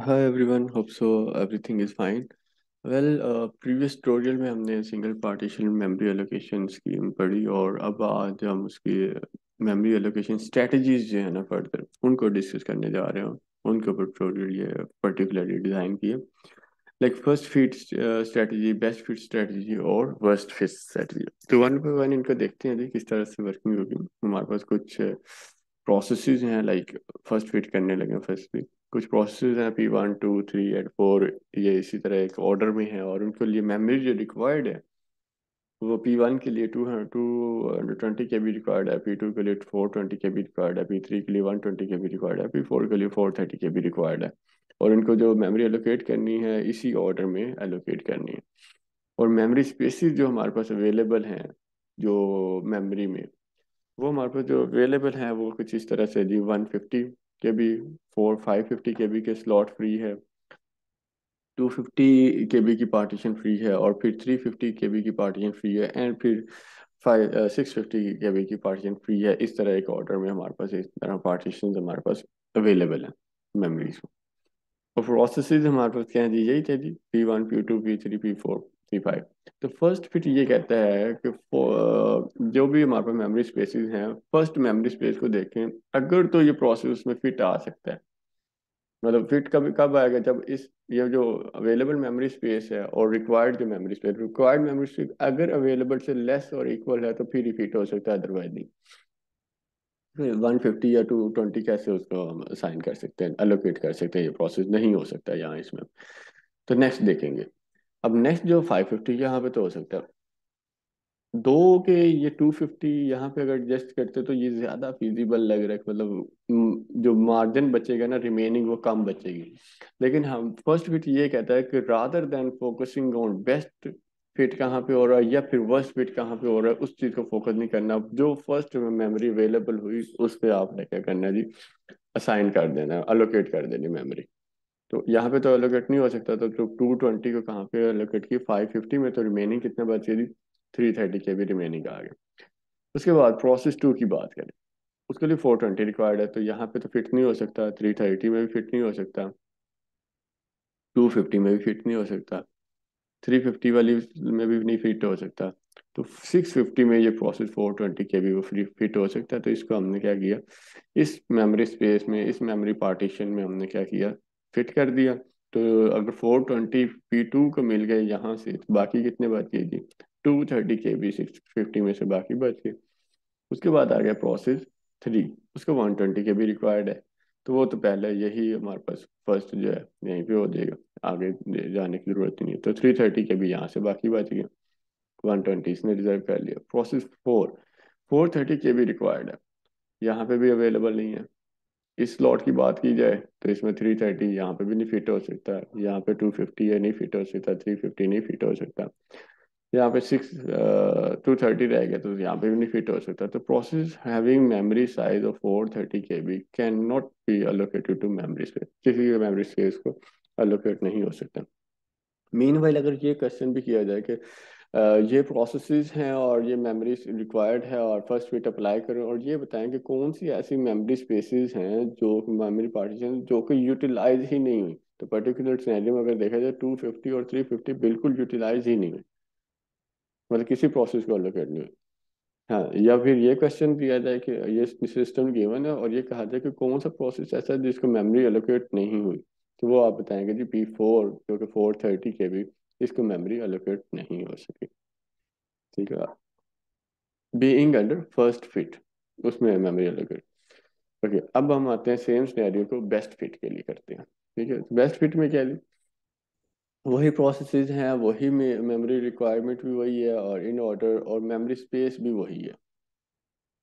Everyone, hope so. Everything is fine. Well, uh, previous tutorial में हमने single partition memory allocation scheme पढ़ी और अब आज हम उसकी मेमोरी एलोकेशन स्ट्रेटजीज जो है ना फर्दर उनको डिस्कस करने जा रहे हैं। उनके ऊपर ट्यूटोरियल ये पर्टिकुलरली डिज़ाइन किए like first fit strategy best fit strategy और वर्स्ट फिट स्ट्रेटजी तो वन बाय वन इनको देखते हैं जी किस तरह से वर्किंग होगी। हमारे पास कुछ प्रोसेसेस हैं लाइक फ़र्स्ट फिट करने लगे फ़र्स्ट फिट कुछ प्रोसेस हैं P one two three and four ये इसी तरह एक ऑर्डर में है और उनके लिए मेमोरी जो रिक्वायर्ड है, वो पी वन के लिए two two hundred twenty K B required है पी टू के लिए four twenty K B required है पी थ्री के लिए one twenty K B required है पी फोर के लिए four thirty K B required है और इनको जो मेमोरी एलोकेट करनी है, इसी ऑर्डर में एलोकेट करनी है और मेमोरी स्पेसिस जो हमारे पास अवेलेबल हैं, जो मेमोरी में, वो हमारे पास जो अवेलेबल है, वो कुछ इस तरह से जी one fifty K B four five fifty K B के स्लॉट फ्री है। टू फिफ्टी के बी की पार्टीशन फ्री है और फिर थ्री फिफ्टी के बी की पार्टीशन फ्री है एंड फिर five six fifty K B की पार्टीशन फ्री है। इस तरह एक ऑर्डर में हमारे पास इस तरह पार्टीशन हमारे पास अवेलेबल है मेमोरीज और प्रोसेस हमारे पास क्या जी, यही थे जी। P one P two P three P four three five तो फ़र्स्ट फिट ये कहता है कि जो भी हमारे पास मेमोरी स्पेसिस हैं फ़र्स्ट मेमोरी स्पेस को देखें, अगर तो ये प्रोसेस उसमें फिट आ सकता है। मतलब फिट कब कब आएगा? जब इस, ये जो अवेलेबल मेमोरी स्पेस है और रिक्वायर्ड जो memory space required memory space अगर अवेलेबल से लेस और इक्वल है तो फिर ही फिट हो सकता है अदरवाइज़ नहीं। वन फिफ्टी या टू ट्वेंटी कैसे उसको हम असाइन कर सकते हैं अलोकेट कर सकते हैं, ये प्रोसेस नहीं हो सकता यहाँ इसमें। तो नेक्स्ट देखेंगे। अब नेक्स्ट जो फाइव फिफ्टी यहाँ पे तो हो सकता है। दो के ये टू फिफ्टी यहाँ पे अगर एडजस्ट करते तो ये ज़्यादा फिजिबल लग रहा है मतलब जो मार्जिन बचेगा ना रिमेनिंग वो कम बचेगी। लेकिन हम फ़र्स्ट फिट ये कहता है कि rather than focusing on best fit कहाँ पे हो रहा है या फिर वर्स्ट फिट कहाँ पे हो रहा है, उस चीज़ को फोकस नहीं करना। जो फ़र्स्ट मेमोरी अवेलेबल हुई, उस पर आपने क्या करना जी? असाइन कर देना अलोकेट कर देनी मेमोरी तो यहाँ पे तो एलोकेट नहीं हो सकता तो टू ट्वेंटी को कहाँ पे एलोकेट की फाइव फिफ्टी में तो रिमेनिंग कितने बचे थी थ्री थर्टी के भी रिमेनिंग आ गए। उसके बाद प्रोसेस टू की बात करें, उसके लिए फोर ट्वेंटी रिक्वायर्ड है तो यहाँ पे तो फिट नहीं हो सकता थ्री थर्टी में भी फिट नहीं हो सकता टू फिफ्टी में भी फिट नहीं हो सकता थ्री फिफ्टी वाली में भी नहीं फिट हो सकता तो सिक्स फिफ्टी में ये प्रोसेस फोर ट्वेंटी के भी वो फ्री फिट हो सकता है तो इसको हमने क्या किया? इस मेमोरी स्पेस में, इस मेमोरी पार्टीशन में हमने क्या किया? फिट कर दिया। तो अगर फोर ट्वेंटी पी टू को मिल गए यहाँ से तो बाकी कितने बच गए जी? Two thirty K B six fifty में से बाकी बच गए। उसके बाद आ गया प्रोसेस थ्री उसको वन ट्वेंटी के भी रिक्वायर्ड है। तो वो तो पहले यही हमारे पास फ़र्स्ट जो है, यहीं पे हो जाएगा आगे जाने की ज़रूरत नहीं है। तो थ्री थर्टी के भी यहाँ से बाकी बच गए वन ट्वेंटी इसने रिज़र्व कर लिया। प्रोसेस फोर फोर थर्टी के भी रिक्वायर्ड है। यहाँ पे भी अवेलेबल नहीं है। इस स्लॉट की बात की जाए तो इसमें थ्री थर्टी यहाँ पे भी नहीं फिट हो सकता, यहाँ पे टू फिफ्टी है नहीं फिट हो सकता थ्री फिफ्टी नहीं फिट हो सकता। यहाँ पे सिक्स टू थर्टी रह गया तो यहाँ पे भी नहीं फिट हो सकता। तो process having memory size of four thirty K B can not be allocated to memory space किसी भी मेमोरी स्पेस को अलोकेट नहीं हो सकता। मीन अगर ये क्वेश्चन भी किया जाए कि ये प्रोसेसेस हैं और ये मेमोरी रिक्वायर्ड है और फ़र्स्ट फिट अप्लाई करें और ये बताएँ कि कौन सी ऐसी मेमोरी स्पेसेस हैं जो मेमोरी पार्टीशन जो कि यूटिलाइज ही नहीं हुई। तो पर्टिकुलर सिनेरियो में अगर देखा जाए टू फिफ्टी और थ्री फिफ्टी बिल्कुल यूटिलाइज ही नहीं हुई। मतलब किसी प्रोसेस को अलोकेट नहीं हुई। हाँ या फिर ये क्वेश्चन किया जाए कि ये सिस्टम गिवन है और ये कहा जाए कि कौन सा प्रोसेस ऐसा है जिसको मेमोरी एलोकेट नहीं हुई। तो वो आप बताएँगे जी पी फोर जो कि फोर थर्टी के भी इसको मेमोरी अलोकेट नहीं हो सकी। ठीक है। बीइंग अंडर फ़र्स्ट फिट उसमें मेमोरी अलोकेट ओके अब हम आते हैं सेम सिनेरियो को बेस्ट फिट के लिए करते हैं। ठीक है बेस्ट फिट में क्या ली वही प्रोसेसेस हैं, वही मेमोरी रिक्वायरमेंट भी वही है और इन ऑर्डर और मेमोरी स्पेस भी वही है।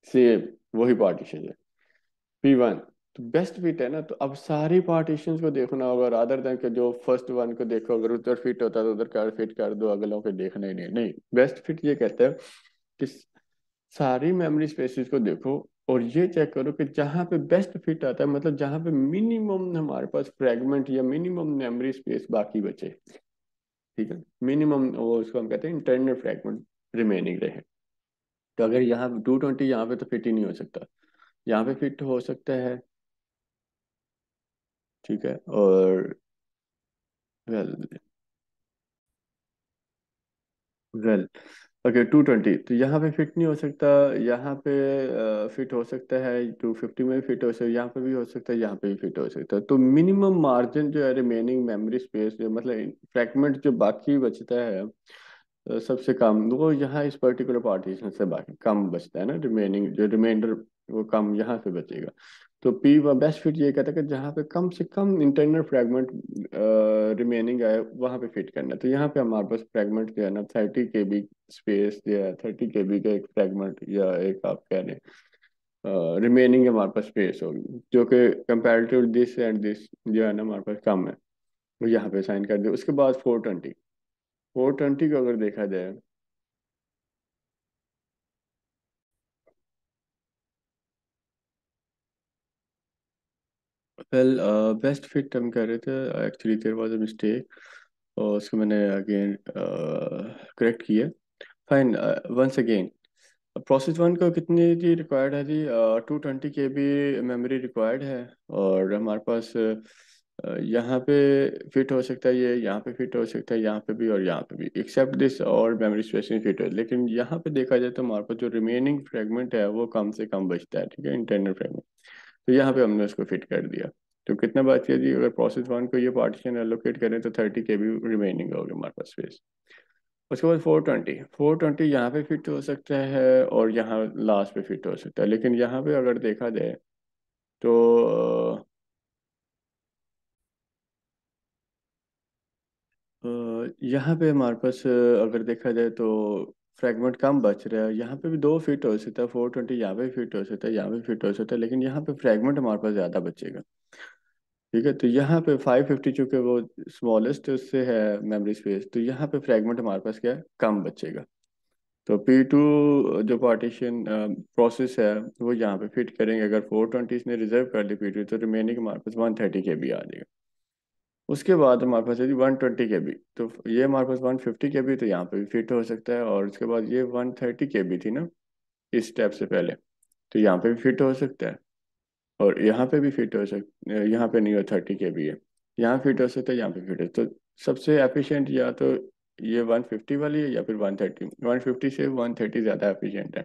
सेम वही पार्टीशन है। पी वन तो बेस्ट फिट है ना तो अब सारी पार्टीशन को देखना होगा रादर देन के जो फ़र्स्ट वन को देखो, अगर उधर फिट होता है तो उधर कर फिट कर दो, अगलों को देखना ही नहीं। नहीं बेस्ट फिट ये कहते हैं कि सारी मेमोरी स्पेसिस को देखो और ये चेक करो कि जहाँ पे बेस्ट फिट आता है मतलब जहाँ पे मिनिमम हमारे पास फ्रेगमेंट या मिनिमम मेमोरी स्पेस बाकी बचे। ठीक है? मिनिमम वो उसको हम कहते हैं इंटरनल फ्रेगमेंट रिमेनिंग रहे। तो अगर यहाँ टू ट्वेंटी यहाँ पे तो फिट ही नहीं हो सकता। यहाँ पे फिट हो सकता है ठीक है, और well well okay two twenty तो यहाँ पे फिट नहीं हो सकता, यहाँ पे फिट हो सकता है टू फिफ्टी में फिट हो सकता है, यहाँ पे भी हो सकता है, यहाँ पे भी फिट हो सकता है। तो मिनिमम मार्जिन जो है रिमेनिंग मेमोरी स्पेस जो मतलब फ्रैगमेंट जो बाकी बचता है सबसे कम, वो यहाँ इस पर्टिकुलर पार्टीशन से बाकी कम बचता है ना रिमेनिंग जो रिमाइंडर वो कम यहाँ से बचेगा। तो पी बेस्ट फिट ये कहता है कि जहाँ पे कम से कम इंटरनल फ्रेगमेंट रिमेनिंग है वहाँ पे फिट करना है। तो यहाँ पे हमारे पास फ्रैगमेंट जो है ना थर्टी के बी स्पेस है थर्टी के बी का एक फ्रेगमेंट या एक आप कह लें रिमेनिंग हमारे पास स्पेस होगी, जो कि कंपेरेटिव दिस एंड दिस जो है ना हमारे पास कम है। वो यहाँ पे साइन कर दे। उसके बाद फोर ट्वेंटी फोर ट्वेंटी को अगर देखा जाए वेल बेस्ट फिट हम कह रहे थे actually there was a mistake और उसको मैंने अगेन करेक्ट किया। Fine once again process one को कितनी जी रिक्वायर्ड है जी? Two twenty K B memory required है और हमारे पास uh, यहाँ पे फिट हो सकता है ये यहाँ पे फिट हो सकता है यहाँ पे भी और यहाँ पे भी एक्सेप्ट दिस और मेमोरी स्पेस में फिट है। लेकिन यहाँ पे देखा जाए तो हमारे पास जो रिमेनिंग फ्रेगमेंट है वो कम से कम बचता है ठीक है इंटरनल फ्रेगमेंट तो यहाँ पे हमने उसको फिट कर दिया। तो कितना बात किया जी, अगर प्रोसेस वन को ये पार्टीशन एलोकेट करें तो थर्टी के बी रिमेनिंग होगी हमारे पास स्पेस उसके बाद फोर ट्वेंटी फोर ट्वेंटी यहाँ पे फिट हो सकता है और यहाँ लास्ट पे फिट हो सकता है, लेकिन यहाँ पे अगर देखा जाए तो यहाँ पे हमारे पास अगर देखा जाए तो फ्रैगमेंट कम बच रहा है, यहाँ पे भी दो फिट हो सकता है फोर ट्वेंटी यहाँ पे फिट हो सकता है, यहाँ पे फिट हो सकता है, लेकिन यहाँ पे फ्रैगमेंट हमारे पास ज़्यादा बचेगा। ठीक है तो यहाँ पे फाइव फिफ्टी चूँकि वो स्मॉलेस्ट उससे है मेमोरी स्पेस तो यहाँ पे फ्रेगमेंट हमारे पास क्या है? कम बचेगा। तो पी टू जो पार्टीशन प्रोसेस है, वो यहाँ पे फिट करेंगे। अगर फोर ट्वेंटी इसने रिज़र्व कर ली पी टू तो रिमेनिंग हमारे पास वन थर्टी के बी आ जाएगा। उसके बाद हमारे पास वन ट्वेंटी के बी तो ये हमारे पास वन फिफ्टी के बी तो यहाँ पे भी फिट हो सकता है। और उसके बाद ये वन थर्टी के बी थी ना, इस स्टेप से पहले तो यहाँ पे भी फिट हो सकता है। और यहाँ पे भी फिट हो सकता यहाँ पे नहीं हो थर्टी के भी है। यहाँ फिट हो सकता है, यहाँ पे फिट हो। तो सबसे एफिशिएंट या तो ये वन फिफ्टी वाली है या फिर वन थर्टी वन फिफ्टी से वन थर्टी ज़्यादा एफिशिएंट है।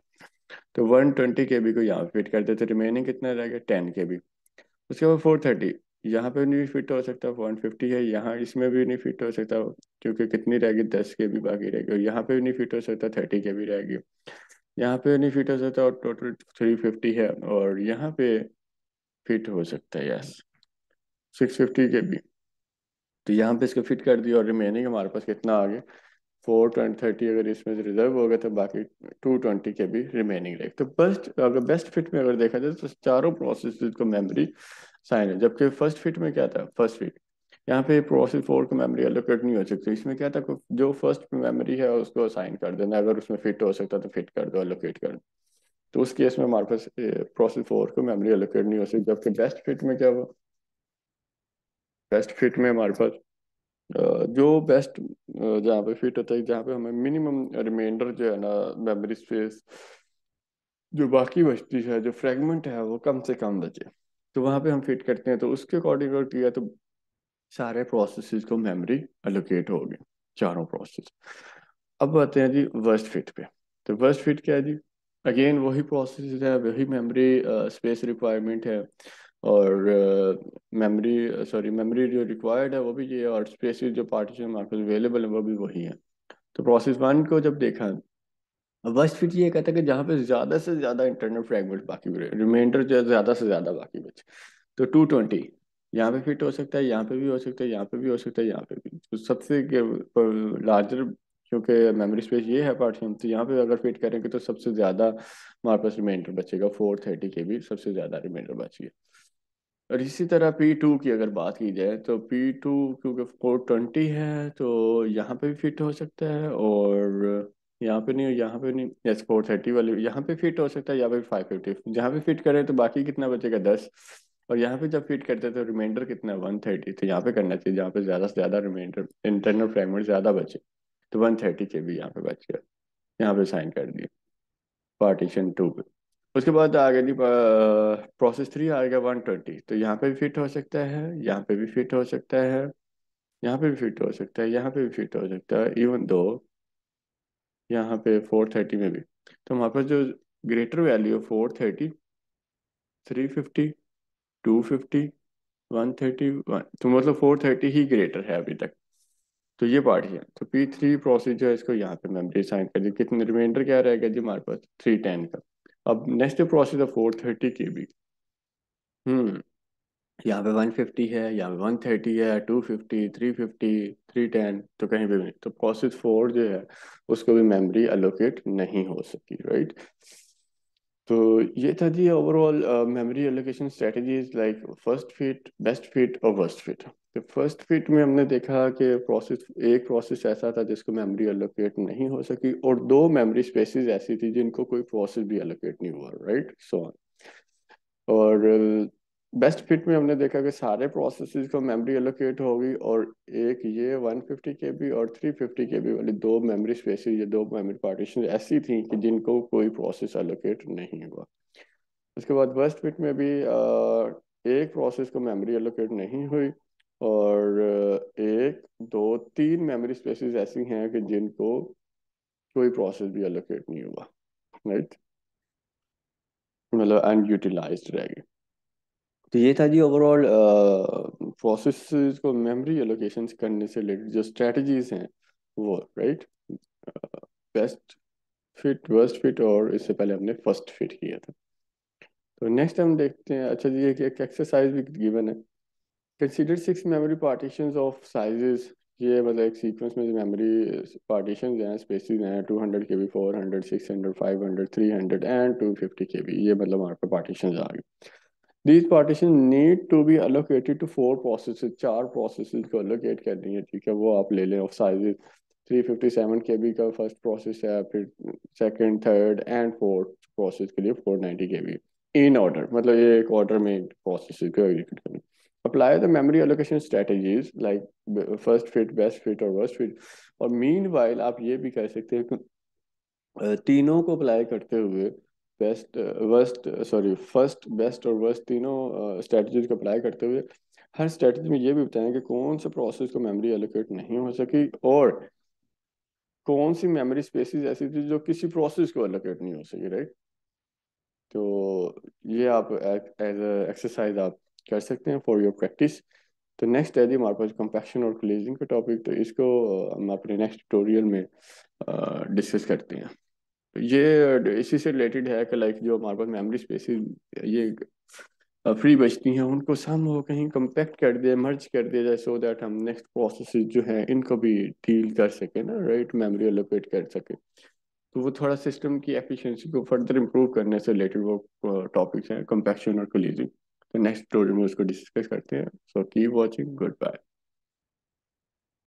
तो वन ट्वेंटी के बी को यहाँ फिट कर देते रिमेनिंग कितना रहेगा? टेन के बी उसके बाद फोर थर्टी यहाँ पे नहीं फिट हो सकता वन फिफ्टी है। यहाँ इसमें भी नहीं फिट हो सकता, क्योंकि कितनी रहेगी? दस के भी बाकी रहेगी। और यहाँ पे भी नहीं फिट हो सकता थर्टी के भी रहेगी। यहाँ पे नहीं फिट हो सकता और टोटल थ्री फिफ्टी है। और यहाँ पे फिट हो सकता है यस सिक्स फिफ्टी के भी। तो यहाँ पे इसको फिट कर दिया और रिमेनिंग हमारे पास कितना आ गया फोर ट्वेंटी थर्टी अगर इसमें रिज़र्व हो गया तो बाकी टू ट्वेंटी के भी रिमेनिंग रहेगी। तो बेस्ट अगर बेस्ट फिट में अगर देखा जाए तो चारों प्रोसेस को मेमोरी साइन है। जबकि फ़र्स्ट फिट में क्या था? फ़र्स्ट फिट यहाँ पे प्रोसेस फोर को मेमोरी एलोकेट नहीं हो सकती। इसमें क्या था? जो फ़र्स्ट मेमोरी है उसको साइन कर देना। अगर उसमें फिट हो सकता तो फिट कर दो एलोकेट कर दो। तो उस केस में हमारे पास प्रोसेस फोर को मेमोरी एलोकेट नहीं हो सकती, जबकि बेस्ट फिट में क्या हुआ? बेस्ट फिट में हमारे पास जो बेस्ट जहाँ पे फिट होता है, जहाँ पे हमें मिनिमम रिमाइंडर जो है ना मेमोरी स्पेस जो बाकी बचती है, जो फ्रेगमेंट है, वो कम से कम बचे। तो वहाँ पे हम फिट करते हैं तो उसके अकॉर्डिंग अगर किया तो सारे प्रोसेस को मेमोरी एलोकेट हो गए, चारों प्रोसेस अब आते हैं जी वर्स्ट फिट पे। तो वर्स्ट फिट क्या है जी? अगेन वही प्रोसेस है, वही मेमोरी स्पेस रिक्वायरमेंट है। और मेमोरी सॉरी मेमोरी जो रिक्वायर्ड है, वो भी ये और स्पेसिस जो पार्टीशन पास अवेलेबल है, वो भी वही है। तो प्रोसेस वन को जब देखा वर्स्ट फिट ये कहता है कि जहाँ पे ज़्यादा से ज़्यादा इंटरनल फ्रेगमेंट बाकी बचे रिमाइंडर जो है, ज़्यादा से ज़्यादा बाकी बचे तो टू ट्वेंटी यहाँ पे फिट हो सकता है, यहाँ पे भी हो सकता है, यहाँ पे भी हो सकता है, यहाँ पे भी। तो सबसे लार्जर क्योंकि मेमोरी स्पेस ये है पार्टीशन तो यहाँ पे अगर फिट करेंगे तो सबसे ज़्यादा हमारे पास रिमाइंडर बचेगा फोर थर्टी के भी सबसे ज़्यादा रिमाइंडर बच गया और इसी तरह पी टू की अगर बात की जाए तो पी टू क्योंकि फोर ट्वेंटी है तो यहाँ पे भी फिट हो सकता है और यहाँ पे नहीं, यहाँ पे नहीं यस फोर थर्टी वाले, यहाँ पे फिट हो सकता है या फिर फाइव फिफ्टी जहाँ पे फिट करें तो बाकी कितना बचेगा? दस। और यहाँ पे जब फिट करते हैं तो रिमाइंडर कितना? है वन थर्टी तो यहाँ पे करना चाहिए, जहाँ पे ज़्यादा से ज़्यादा रिमाइंडर इंटरनल फ्रेगमेंट ज़्यादा बचे। तो वन थर्टी के भी यहाँ पे बच गया। यहाँ पे साइन कर दिया। पार्टीशन टू पे। उसके बाद आगे जी प्रोसेस थ्री आ गया वन ट्वेंटी तो यहाँ पे भी फिट हो सकता है, यहाँ पे भी फिट हो सकता है, यहाँ पे भी फिट हो सकता है, यहाँ पे भी फिट हो सकता है इवन दो यहाँ पे फोर थर्टी में भी। तो हमारे पास जो ग्रेटर वैल्यू है four thirty three fifty two fifty one thirty one तो मतलब फोर थर्टी ही ग्रेटर है अभी तक। तो ये पार्ट ही तो पी थ्री प्रोसेस जो है इसको यहाँ पे मेमोरी साइन कर दी। कितने रिमाइंडर क्या रहेगा जी हमारे पास? थ्री टेन का। अब नेक्स्ट प्रोसेस है four thirty K B hmm. यहाँ पे वन फिफ्टी है, यहाँ पे वन थर्टी है two fifty three fifty three ten तो कहीं पे भी नहीं। तो प्रोसेस फोर जो है, उसको भी मेमोरी एलोकेट नहीं हो सकी राइट तो ये था जी overall memory allocation strategies like first fit best fit और वर्स्ट फिट तो फ़र्स्ट फिट में हमने देखा कि प्रोसेस एक प्रोसेस ऐसा था जिसको मेमोरी एलोकेट नहीं हो सकी और दो मेमोरी स्पेसेस ऐसी थी जिनको कोई प्रोसेस भी एलोकेट नहीं हुआ राइट सो और बेस्ट फिट में हमने देखा कि सारे प्रोसेसेस को मेमोरी एलोकेट होगी और एक ये 150 के बी और 350 के बी वाली दो मेमोरी स्पेसेस या दो मेमोरी पार्टीशन ऐसी थी कि जिनको कोई प्रोसेस एलोकेट नहीं हुआ। उसके बाद वर्स्ट फिट में भी एक प्रोसेस को मेमोरी एलोकेट नहीं हुई और एक, दो, तीन मेमोरी स्पेसेस ऐसी हैं कि जिनको कोई प्रोसेस भी एलोकेट नहीं हुआ राइट मतलब अनयूटिलाइज्ड रहेगी तो ये था जी ओवरऑल प्रोसेस को मेमोरी एलोकेशन करने से रिलेटेड जो स्ट्रेटजीज हैं वो right best fit worst fit और इससे पहले हमने फ़र्स्ट फिट किया था। तो नेक्स्ट हम देखते हैं अच्छा जी एक, एक एक्सरसाइज भी गिवन है। Consider six memory partitions of sizes ये मतलब एक सीक्वेंस में मेमोरी पार्टीशन हैं स्पेसिस हैं 200 K B four hundred six hundred five hundred three hundred and two fifty K B ये मतलब हमारे पार्टीशन आ गए। These partitions need to be allocated to four processes, चार processes को allocate करनी है ठीक है? वो आप ले लें of sizes 357 kb का फ़र्स्ट प्रोसेस है, फिर second third and fourth process के लिए 490 kb इन ऑर्डर मतलब ये एक ऑर्डर में प्रोसेस को एग्जीक्यूट करना apply the memory allocation strategies like first fit best fit और वर्स्ट फिट और मीन आप ये भी कह सकते हैं कि तीनों को अप्लाई करते हुए best worst sorry first best और वर्स्ट तीनों स्ट्रेटजीज को अप्लाई करते हुए हर स्ट्रेटजी में ये भी बताएँ कि कौन से प्रोसेस को मेमोरी एलोकेट नहीं हो सकी और कौन सी मेमोरी स्पेसिस ऐसी थी जो किसी प्रोसेस को एलोकेट नहीं हो सकी राइट तो ये आप एज एक्सरसाइज आप कर सकते हैं फॉर योर प्रैक्टिस तो नेक्स्ट है जी हमारे पास कंपैक्शन और क्लीजिंग का टॉपिक तो इसको हम अपने नेक्स्ट ट्यूटोरियल में डिस्कस करते हैं। ये, इसी से रिलेटेड है कि लाइक जो हमारे पास मेमोरी स्पेसिस ये फ्री बचती हैं, उनको सम हो कहीं कंपेक्ट कर दे मर्ज कर दिया जाए सो दैट हम नेक्स्ट प्रोसेस जो है, इनको भी डील कर सके ना राइट मेमोरी एलोकेट कर सके। तो वो थोड़ा सिस्टम की एफिशिएंसी को फर्दर इम्प्रूव करने से रिलेटेड वो टॉपिक्स हैं कंपेक्शन और कोलिजिंग तो नेक्स्ट ट्यूटोरियल में उसको डिस्कस करते हैं। So keep watching good bye